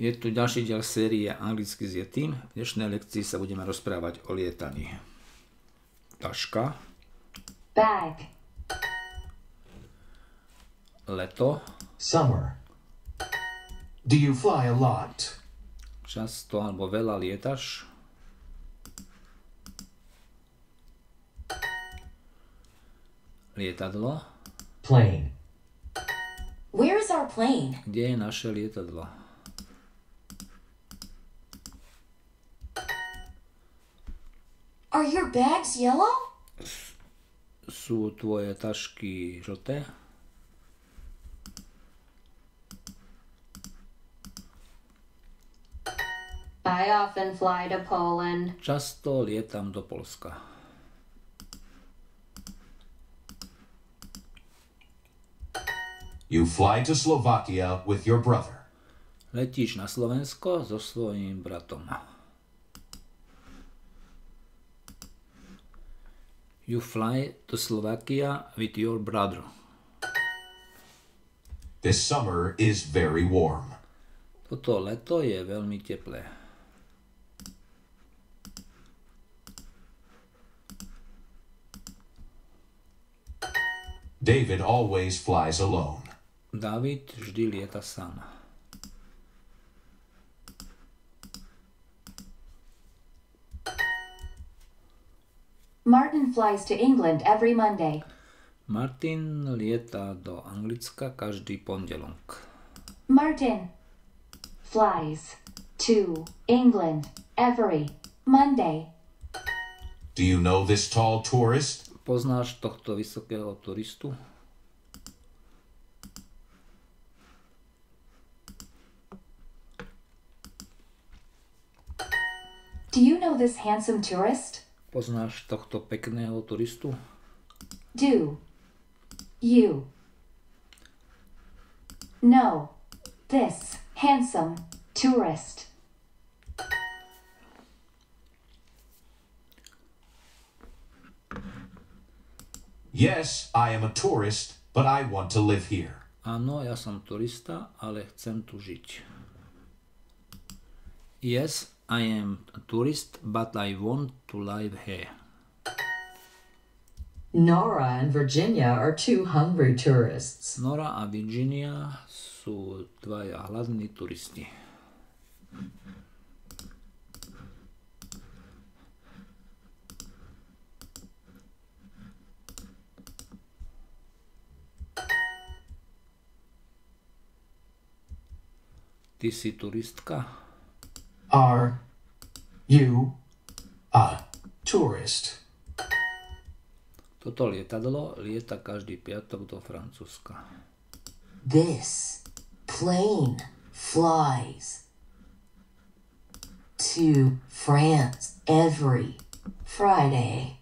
Je tu ďalší diel série Anglicky s Yetim. V dnešnej lekcii sa budeme rozprávať o lietaní. Taška, bag, leto, Summer. Do you fly a lot? často alebo veľa lietaš, lietadlo, Plane. where is our plane? kde je naše lietadlo. Are your bags yellow? Sú tvoje tašky žlté? I often fly to Poland. Často lietam do Polska. You fly to Slovakia with your brother. Letíš na Slovensko so svojím bratom. You fly to Slovakia with your brother. This summer is very warm. Toto leto je veľmi teplé. David always flies alone. David vždy lieta sám. Martin flies to England every Monday. Martin lieta do Anglicka každý pondelok. Martin flies to England every Monday. Do you know this tall tourist? Poznáš tohto vysokého turistu? Do you know this handsome tourist? Poznáš tohto pekného turistu? Do you know this handsome tourist? Yes, I am a tourist, but I want to live here. Áno, ja som turista, ale chcem tu žiť. Yes, I am a tourist, but I want to live here. Nora and Virginia are two hungry tourists. Nora a Virginia sú dvaja hladní turisti. Ty si turistka? Are you a tourist? Toto lietadlo lieta každý piatok do Francúzska. This plane flies to France every Friday.